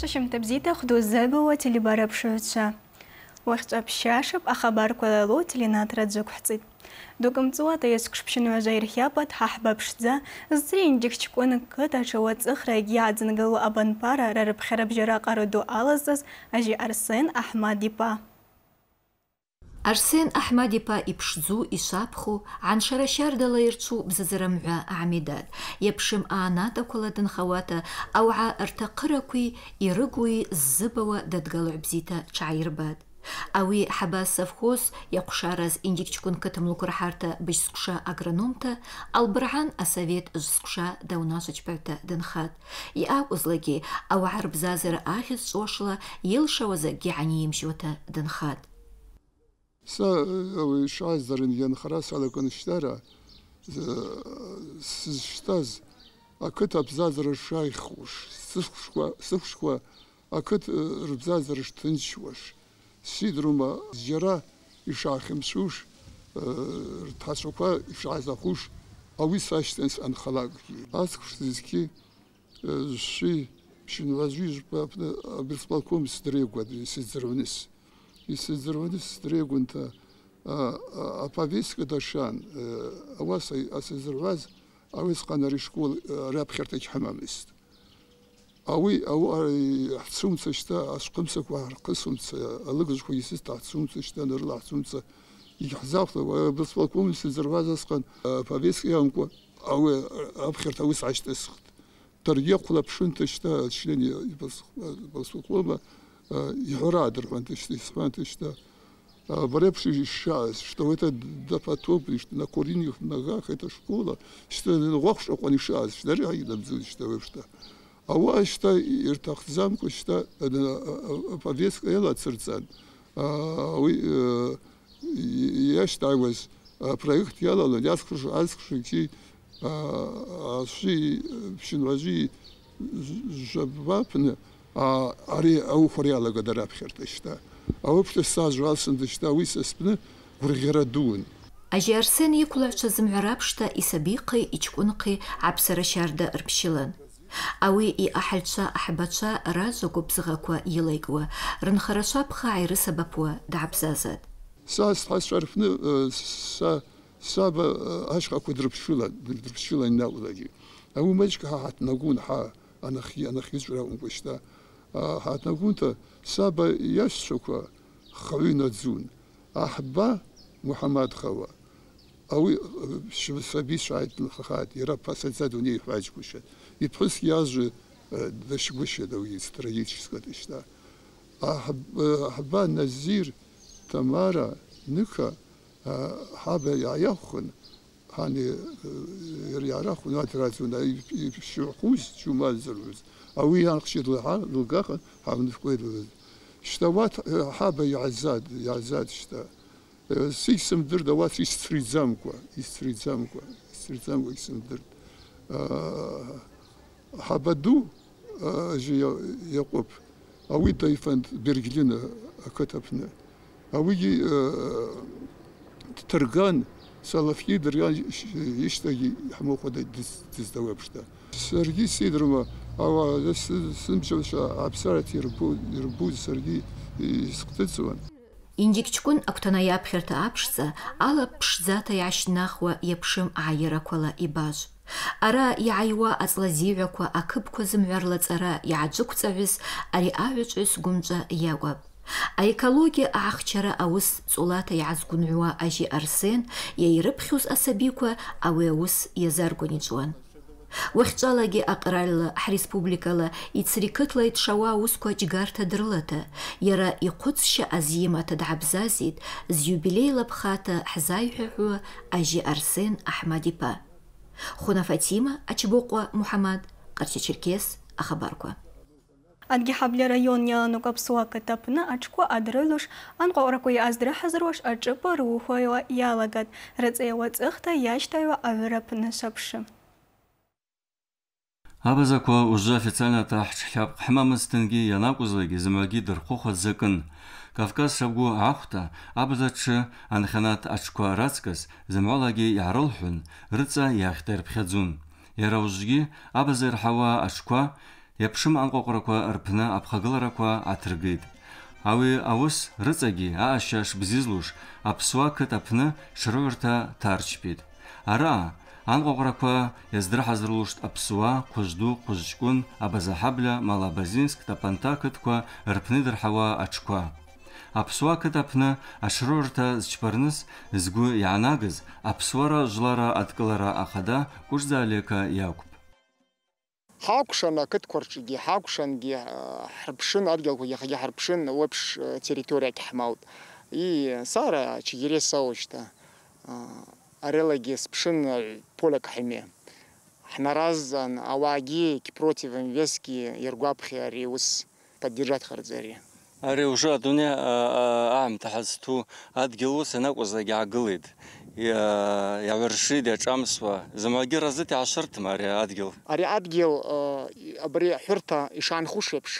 ششمت بزيت أخدو الزبوة اللي برا بشوتشا وخطا بشاشة بأخبار كولالوت اللي ناترا تزوك حتزيد دوكم تزوا تيسكش بشنو جاير خيابت ححبة بشتزا الزرين جيك تكون كتا شوات أخرى جياد نقلو أبن بارا رارب خرب جراق أردو ألزز أجي أرسين أحمد ديبا Арсен Аҳмад-иԥа иԥшӡу, ишапху, аншара шьардала ирцәу бзазарамҳәа Аҳмедат, иаԥшым аанатақәала дынхауата, ауаа рҭаҟырақәеи ирыгуи ззыбауа дадгылоу бзиҭа ҽааирбат. Ауи ҳаба совхоз иаҟәшараз индикчкәын қыҭамлықәа раҳарҭа быжьскәша агрономта Албырҳан асовет жьскәша даунашыҷпаҩта дынхат. Иакәызлагьы ауаа рбзазара ахьыз ҵуашла илшауаз акгьы ҳаниимжьуата дынхат. Са шаазарын ианхара салаган шьҭара сызшьҭаз ақыҭ абзазара шаихуш, сыхәшқәа ақыҭ рыбзазара шҭынчуаш, сидрума џьара ишаахьымсуш, рҭаацәақәа ишаазахәуш, ауи сашьҭан анхалаггьы. Аҵх зызқьы шәи ԥшьынҩажәи жәпапны абрсполком сдреигәад исыӡырҩныс. исыӡырҩныс дреигәынҭа аповестка дашан, ауаса асызырҩаз ауисҟан ари школ раԥхьарҭагь ҳамамызт. Ауи ҳцумца шьҭа ашәҟәымсақәа ҳархысумца, алыгажәқәа исыст ҳцумца шьҭа нырла ҳцумца иҳзахәла абрсполком исыӡырҩаз асҟан аповестка иамкәа ауи аԥхьарҭа аус ашьҭысхт. Даргьы хәлаԥшынҭа шьҭа член ибрсполкома игра Дервантышты, Свантышта. Борепши сейчас, что это до потопли, что на куриных ногах это школа, что на вахш они шас, что реально нам что что. А вот что иртах замку, что повестка эла церцан. Я считаю, was проект яла, я скажу, а скажу, ки ши шинважи жабвапне, ари ауфориалага дараԥхьарҭа шьҭа ауԥшҭа сажәалсында шьҭа уи са спны гәырӷьара дуун Ажьи Арсен иқәлаҩцәа зымҳәа раԥшҭа исабиҟи иҷкәынҟи аԥсара шьарда рԥшьылан. Ауи иаҳаҩцәа аҳбацәа ражәа гәыбзыӷақәа илаикуа, рынхарацәа ԥхаа ирысабапуа даабзазат. Са сҳасцәа рфны са саба ашҟақәа дрыԥшылан, дрыԥшылан наҟлагьы. Ауи маҷк ҳа ҳаҭнагун ҳа анахи анахиҵәра акәымкәа шьҭа ҳаҭнагәынҭа саба иашьцәақәа хаҩы наӡун аҳба муҳаммад хауа ауи саби шааиҭнхахааит иара ԥасаӡа дунеи ҳәаџьгәышьа иԥҳәыс иажы дашьгәышьа дауи стратегическата шьҭа аҳба назир тамара ныха ҳаба هاني آه، ريارا خونا تراتونا شعقوز شو ما زروز. أوي هان قشيد لها لوكا في فكويد شتوات حابة يعزاد يعزاد شتا. آه، سيسم درد وات يستريزام كوا يستريزام كوا يستريزام كوا يسم درد. آه، حابة دو جي يقوب أوي ضيفان برجلين كتبنا أوي ترقان салафгьы дырган ишьҭагьы ҳмыхәада дыздауеиԥшда саргьы сидрума ава сымчавша аԥсарат ирбуз саргьы искәҭыҵуан Индикчкәын агәҭаны иаԥхьарҭа аԥшӡа ала ԥшӡата иаашьнахуа иаԥшым ааирақәала ибаз. Ара иааиуа аҵлазиҩақәа ақыԥқәа зымҩарлаҵара иааӡәықәҵаҳәыз ари аҩаҿҩыс гәымҿа иакәап. Аекологиа аахчара аус ҵулата иаазгәынҩуа ажьи Арсен иаирыԥхьоз асабиқәа ауи аус иазаргәан иҵуан. Уахьҵәалагьы аҟральла ҳреспубликала ицри қыҭла итшауа аусқәа џьгарҭа дрылата, иара ихәыцшьа азимаҭа дҳабзазит зиубилеила ԥхаҭа ҳзаиҳәаҳәуа ажьи Арсен Аҳмад-иԥа. Хуна Фатима Ачбоҟәа Муҳаммад, Ҟарча-Черкес, ахабарқәа. Адгьҳабли район иаланук аԥсуа кыҭаԥны аҽқәа адрылош анҟаҟрақәа иааздраҳазыруаш аҿыпа рухәауа иалагат, рыҵаиауа ҵыхта иашьҭаҩуа аҩыраԥны шаԥшы. Абазақәа ужы официальната ҳҽхьапҟ ҳмамызҭынгьы ианакәызлагьы зымҩагьы дырхәыхәа зыкын. Кавказ шабгәы ахәҭа абзаҽы анхьанат аҽқәа раҵкыс зымгӏвалагьы йгӏарылхӏвын рыцӏа йахьта йырпхьадзун. Йара ужвгьи абаза йырхӏауа аҽқәа иаԥшым анҟәаҟәрақәа рԥны аԥхагыларақәа аҭыргеит ауи аус рыҵагьы аашьа шбзизлуш аԥсуа қыҭ аԥны шрыҩрҭа ҭарчпеит араҟа анҟәаҟәрақәа иаздырҳазырлушт аԥсуа қәыжәду қәыжәҷкәын абазаҳабля малабазинск тапанта қыҭқәа рԥны идырҳауа аҽқәа аԥсуа қыҭ аԥны ашрыҩрҭа зчпарныс згәы иаанагыз аԥсуара жәлара адкылара ахада иакәп ҳакәшан ақыҭқәа рҿгьы ҳакәшангьы ҳрыԥшын адгьылқәагьы ҳагьы ҳарԥшын уеиԥш территориагь ҳмауит и сара чигире саушьҭа арелагьы сԥшын поляк ҳиме ҳнаразан ауаагьы против инвестгьы иаргәаԥхьа ари ус поддержатхарц ари уже адунеи аамҭа ҳазҭу адгьыл ус анакәызлагьы иаҩаршит иаҿамсуа замагьы разыт иаашырҭым ари адгьыл ари адгьыл абри аҳәырҭа ишаанхуш еиԥш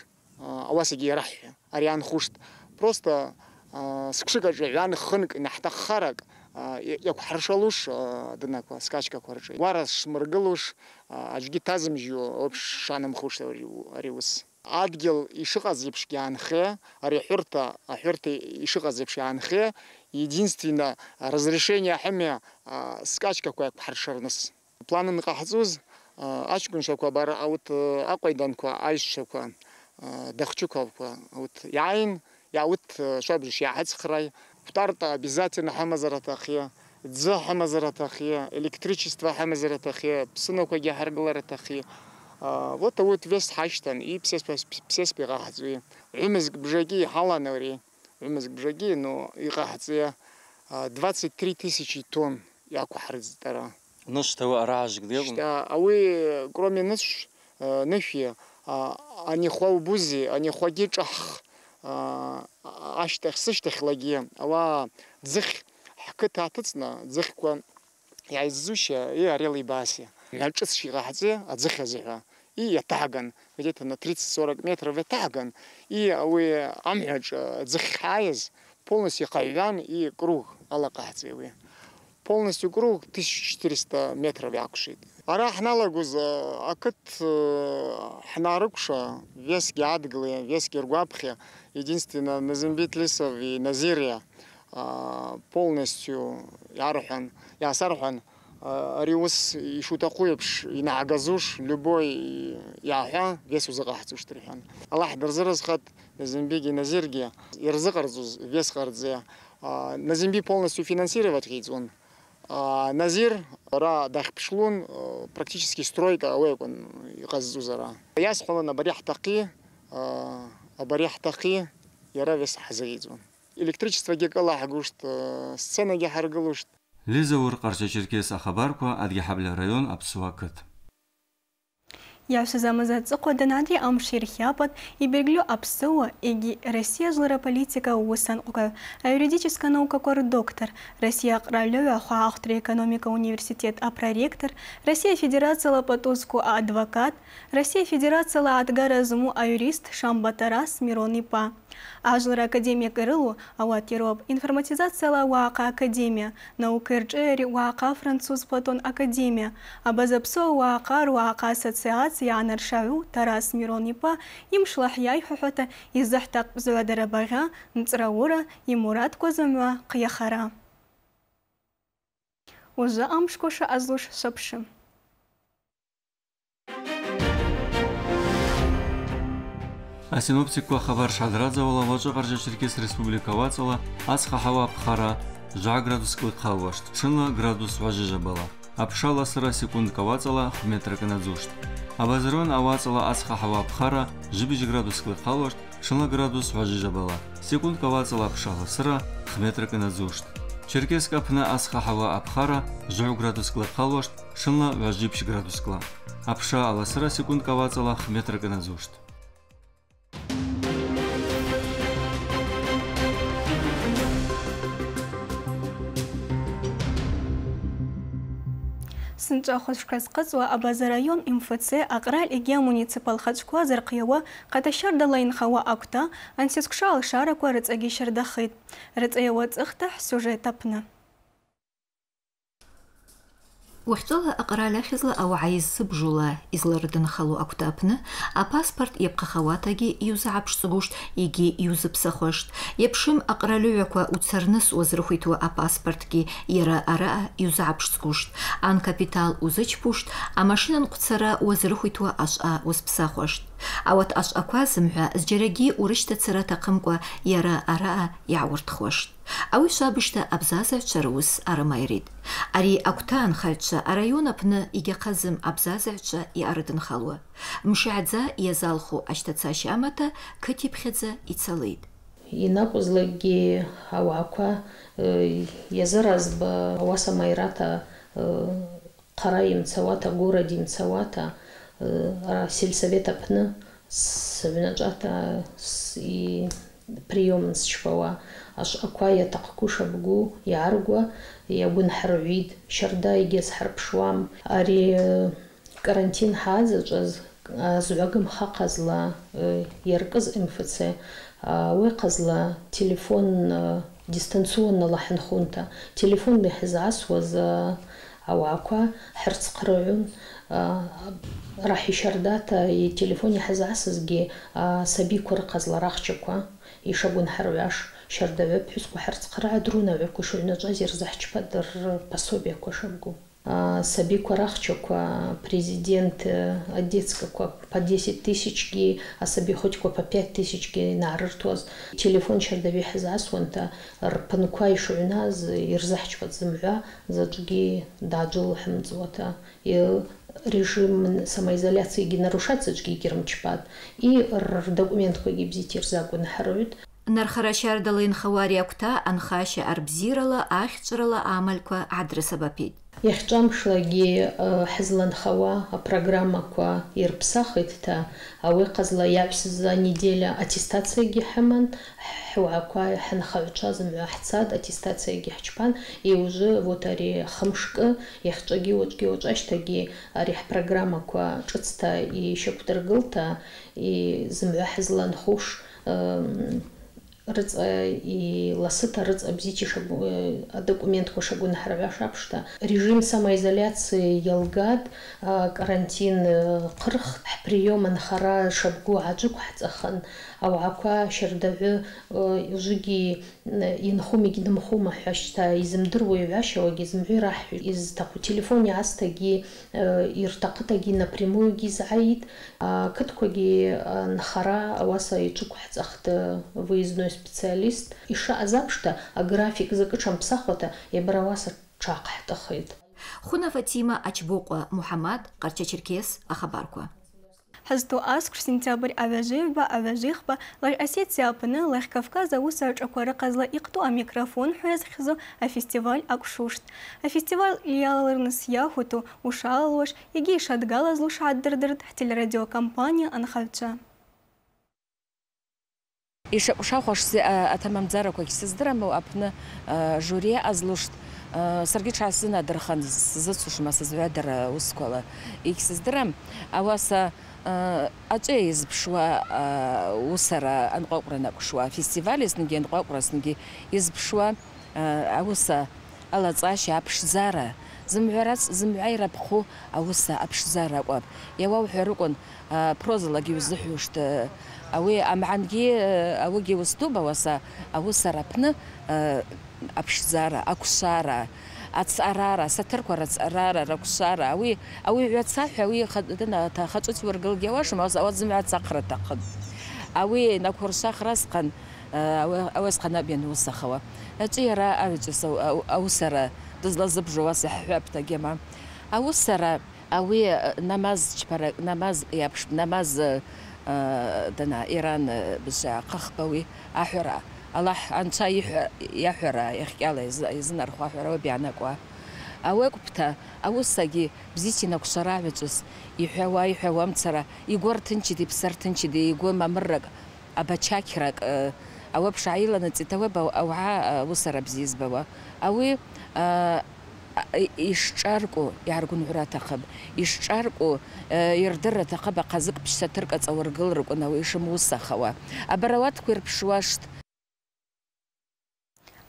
ауасагьы иараҳҳәа ари аанхушт просто сқәшыкаҿы ҩан хынк наҳҭаххарак иақәҳаршалуш дынакәа скачкақәа рҿы уара шмыргылуш аӡәгьы ҭазымжьо еиԥш шаанымхуш ари ус. Адгьыл ишыҟаз еиԥшгьы аанхе ари аҳәырҭа аҳәырҭа ишыҟаз еиԥш иаанхе единственно разрешение ҳамя скачкақәа иақәҳаршарныс планын ҟаҳҵоз аҷкәынцәақәа бара аут аҟәаиданқәа аишьцәақәа дахчықәақәа аут иааин иаут шабжиш иааҳацхрай қтарта обязательно ҳамазар аҭахи ӡы ҳамазар аҭахи электричество ҳамазар аҭахи ԥсынақәагьы ҳаргылар аҭахи вот аут вес ҳашьҭан и ԥсеиспа иҟаҳҵои ҩымызк бжагьы иҳалан Вымазг бжаги, но и хацея 23 тысячи тонн якухарздара. Ну что араж где? Что, а вы кроме нас э, нефия, они а, хуалбузи, они хуагичах, аштах сыштах лаги, ала дзых хкыт атыцна дзых куан я иззуща и орел и баси. Я чыс шигазе, а дзых азига и таган, где-то на 30-40 метров и. И вы амидж, э, дзаххайз, полностью хайвян и круг алакацевый. Полностью круг 1400 метров якшит. Ара хналагуз акыт э, хнарыкша вес гядглы, вес гергуапхи, единственно Назимбитлисов и Назирия э, полностью ярхан ярухан, ясарухан, ари ус ишуҭаху еиԥш инаагаӡуш любой иааҳәа вес узыҟаҳҵушт рҳәан аллаҳ дырзырызхат назымбигьы назиргьы ирзыҟарҵоз вес ҟарҵеи назимби полностью финансировать ҟиҵон назир ара дахьԥшлун практически стройка ауеикәын иҟазҵоз ара иасҳәалан абари ҳҭахи абари ҳҭахи иара вес ҳзаиҵон электричествогьы кылаҳгушт сценагьы ҳаргылушт Лизаур Қарча-Черкес ахабарқәа Адгьаҳабля район аԥсуа қыҭ Иаҳәсызамыз аҵыхәа Адри амш ирхиапат иберглю аԥсыуа егьи Россия жлара политика усанҟәгаҩ аюридическа наукақәа рдоктор, Россия аҟралҩаҩ ахәаахәтра экономика университет апроректор, Россия федерациала патузку адвокат, Россия федерациала аҭгара зму аюрист Шамба Тарас Мирон ипа. Ажлара академия кырылу ауат ироуп информатизациала уааҟа академия, наука ирҿыари уааҟа француз Платон академия, абазаԥсуа уааҟа руааҟа ассоциациа иаанаршаҩу Тарас Мирон ипа имшлаҳ иаиҳәаҳәата изаҳҭаҟбзуадара багъьа, нҵраура, имурадқәа зымҩа ҟиахара. Ужы амшқәаша азлуш шаԥшым. асиноптикқәа хабар шҳадраӡауала ваҿы Ҟарҷа-Черкес республикаваҵала ацха ҳауа ԥхара жа градуск лыҟалуашт, ҽынла градус ҳәажыжабала. Аԥшала сыра секундка ваҵала хәметрак наӡушт. Абазарон аваҵала ацха ҳауа ԥхара жыбиġ градуск лыҟалуашт, ҽынла градус ҳәажыжабала. Секундка ваҵала аԥшала сыра хәметрак наӡушт. Черкесск аԥны ацха ҳауа аԥхара жәҩ градуск лыҟалуашт, ҽынла ҩажәиԥшь градускла. Аԥша аласыра секундка ваҵала хәметрак наӡушт. сынҿахәышәқәа абаза раион МФЦ аҟраль егьи амуниципал хаҵәқәа зырҟиауа ҟаҭашьардала инхауа акәта ансизкәша алшарақәа рыҵагьы шьардахеит. Рыҵаиауа ҵыхта ҳсиужет аԥны. Уахьҵәала аҟаралахьазла ауаа иззыбжула изларыдынхало акәты аԥны апаспорт иаԥхахауатагьы иузааԥшҵгушт егьи иузыԥсахуашт иаԥшым аҟаралыҩақәа уцарныс уазрыхәиҭуа апаспортгьы иара араҟа иузааԥшҵгушт анкапитал узычпушт амашинанҟәцара уазрыхәиҭуа ашҟа узԥсахуашт ауат ашҟақәа зымҳәа зџьарагьы урышьҭацара аҭахымкәа иара араҟа иаауыртхуашт ауи швабыжта абзазагӏвчва руыс арымайритӏ. Ари аквта анхагӏвчва араион апны йгьахъазым абзазагӏвчва йъарыдынхалуа. Мшигӏдза йазалху ащтацаща амата кытипхьадза йцалитӏ. Инакӏвызлакӏгьи ауагӏаква йазыразба ауаса майрата хъара йымцауата город йымцауата сельсовет апны сыгӏвначӏвата приемын счпауа ашӏаква йатахъку шабгу йгӏаргва йагвынхӏыргӏвитӏ щарда йгьазхӏырпшуам ари карантин хӏазачӏваз згӏвагым хахъазла йаркӏыз мфц ауи хъазла телефон дистанционнала хӏынхунта телефон йхӏызгӏасуаз ауагӏаква хӏырцхърыгӏвун рахӏ йщардата йтелефон йхӏызгӏасызгьи сабиква рыхъазла рахчаква йшагвынхӏыргӏваш щардагӏвы пхӏвысква хӏырцхърыгӏа друнагӏваква йшыгӏвначӏваз йырзахӏчпатӏ рпособияква шабгу сабиква рахчаква президент адетскаква по 10 тысячги асаби хотьква по 5 тысячги йнагӏрыртуаз телефон щардагӏвы йхӏызгӏасуанта рпынква йшыгӏвназ йырзахӏчпатӏ зымгӏва зачӏвгьи дгӏаджвылхӏымцӏуата режим самоизоляциягьи нарушацаджгьи йгьрымчпатӏ и рдокументквагьи бзита йырзагвынхӏыргӏвтӏ нархара щардала йынхауа ари аквта анхаща арбзирала ахьчӏварала амальква гӏадрысабапитӏ йахьчӏвамшлагьи хӏызланхауа апрограммаква йырпсахитӏта ауи хъазла йагӏвсыз неделя аттестациягьи хӏыман хӏуагӏаква хӏынхагӏвчва зымгӏва хӏцатӏ аттестациягьи хӏчпан и уже вот ари хымшкӏы йахьчӏвагьи уачӏвгьи уачӏващтагьи ари хӏпрограммаква шӏыцта йщаквдыргылта и зымгӏва хӏызланхуш рыцӏа иласыта рыцӏа бзичи документква шагвынхӏыргӏваш апшта режим самоизоляции йалгатӏ карантин хъырхтӏ хӏприем анхара шабгу гӏаджвыкв хӏцӏахын ауагӏаква щардагӏвы ужвыгьи йынхума йгьдымхума хӏва йзымдыруа йгӏващауагьи зымгӏва йрахӏхӏвитӏ йызтахъу телефон йгӏастагьи йыртахъытагьи напрямуйгьи згӏайитӏ акытквагьи нхара ауаса йчӏвыкв хӏцӏахтӏ выездной специалист йшаъаз апшта аграфик закӏы тшампсахуата йабара ауаса тшахъхӏтӏыхитӏ хуна фатима ачбокъва мухӏамад къарча-черкес ахабарква Ҳазту асквш сентябрь авяживба авяжихба лар Осетия апны лар Кавказ аус аҿақәа рыҟазла иҟту амикрофон ҳәа иазхьӡо афестиваль акәшушт. Афестиваль иалалырныс иахәату ушалалуаш егьи ишадгалаз лушааддырдырт ҳтелерадиокомпания анхаҩцәа. Ишакәшахәашзи аҭамамӡарақәагь сыздырам апны жури азлушт. Саргьы ҽаасзынадырхан сзыцушма сызҩадара усқәала егьсыздырам ауаса аҿы изԥшуа усара анҟәаҟәра нақәшуа фестиваль знгьы анҟәаҟәра знгьы изԥшуа ауса алаҵашьа аԥшӡара зымҳәарац зымҳәа ирабху ауса аԥшӡара акәап иауауҳәарыкәын прозалагьы узыҳәушт ауи амгӏангьи ауыгьи уздуп ауаса аусара апны аԥшӡара акәшара ацарара саҭырқәа рацарара ракәшара ауи ауи ҩацаҳәа ауи дына хаҿыц иургылгьы ауашам ауа зымгӏва цахра аҭахын ауи накәыршахразҟан ауасҟан абиан усахауа аҿы иара аҩаҿыс аусара дызлазыбжу ауаса ҳҳәаԥт агьама аусара ауи намаз чпара намаз иаԥшп намаз дана иран бызшәа ахыхбауи аҳәара аллаҳ анцәа иаҳәара иахҟьала изынархо аҳәара ауи бианакуа ауекәԥҭа аусагьы бзита инакәшара аҳәаҿыс иҳәауа иҳәауамцара игәы рҭынчит иԥсы рҭынчит игәы мамыррак абачақьрак ауи аԥш ааиланаҵит ауи ауаа усара бзиа избауа ауи ишҿарку иааргәынҳәра аҭахым ишҿарку ирдырра аҭахым аҟазык ԥшьҭаҭырк аҵаургылрыкәын ауи ишымусахауа абарауаҭқәа ирԥшуашт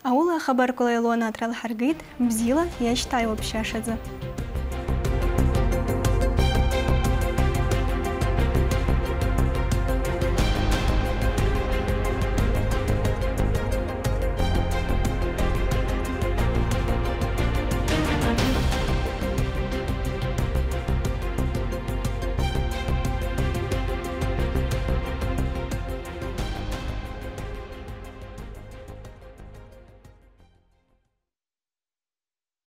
Аула ахабаркула Илона атралҳаргит, бзила иашьҭааиуа ԥшьашаӡа.